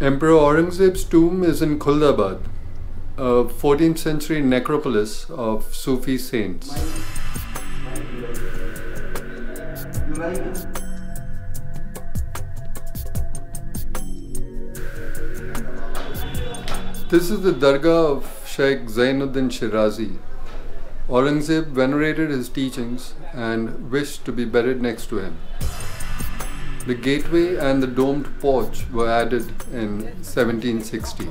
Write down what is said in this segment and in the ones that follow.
Emperor Aurangzeb's tomb is in Khuldabad, a 14th century necropolis of Sufi saints. This is the Dargah of Sheikh Zainuddin Shirazi. Aurangzeb venerated his teachings and wished to be buried next to him. The gateway and the domed porch were added in 1760.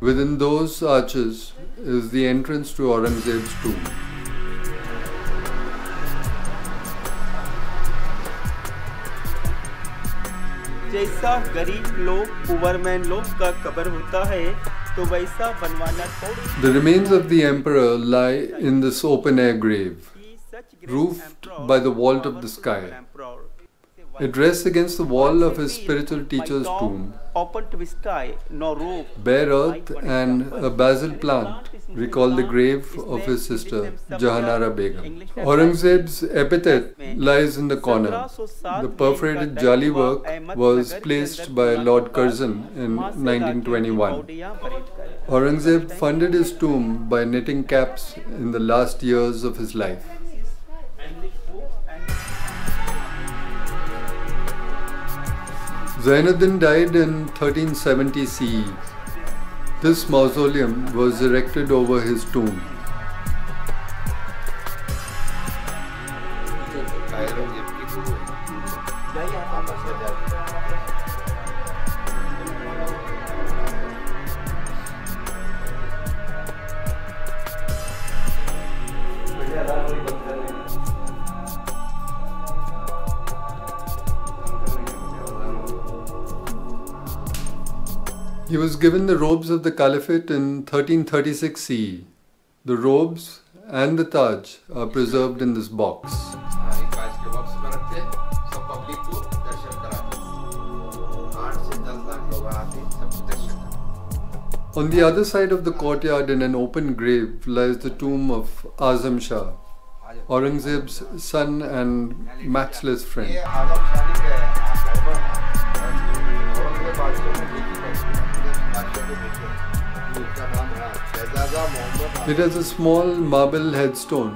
Within those arches is the entrance to Aurangzeb's tomb. जैसा गरीब लोग पुअरमैन लोग का कब्र होता है the remains of the emperor lie in this open-air grave, roofed by the vault of the sky. It rests against the wall of his spiritual teacher's tomb, bare earth and a basil plant recall the grave of his sister Jahanara Begum. Aurangzeb's epithet lies in the corner. The perforated jali work was placed by Lord Curzon in 1921. Aurangzeb funded his tomb by knitting caps in the last years of his life. Zainuddin died in 1370 CE. This mausoleum was erected over his tomb. He was given the robes of the caliphate in 1336 CE. The robes and the Taj are preserved in this box. On the other side of the courtyard in an open grave lies the tomb of Azam Shah, Aurangzeb's son and matchless friend. It has a small marble headstone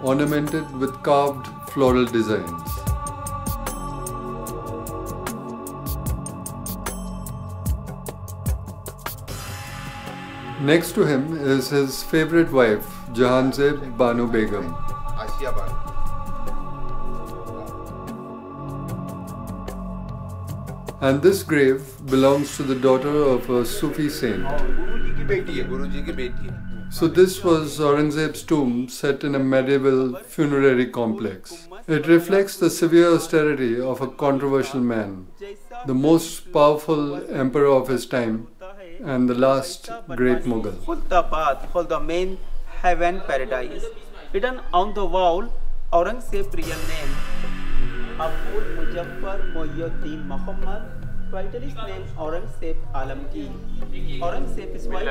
ornamented with carved floral designs. Next to him is his favorite wife, Jahanzeb Banu Begum. And this grave belongs to the daughter of a Sufi saint. So this was Aurangzeb's tomb set in a medieval funerary complex. It reflects the severe austerity of a controversial man, the most powerful emperor of his time and the last great Mughal. Hold the path for the main heaven paradise. Written on the wall, Aurangzeb's real name, Abul Muzaffar Muhammad Title is name Aurangzeb Alamgir. Aurangzeb is wife.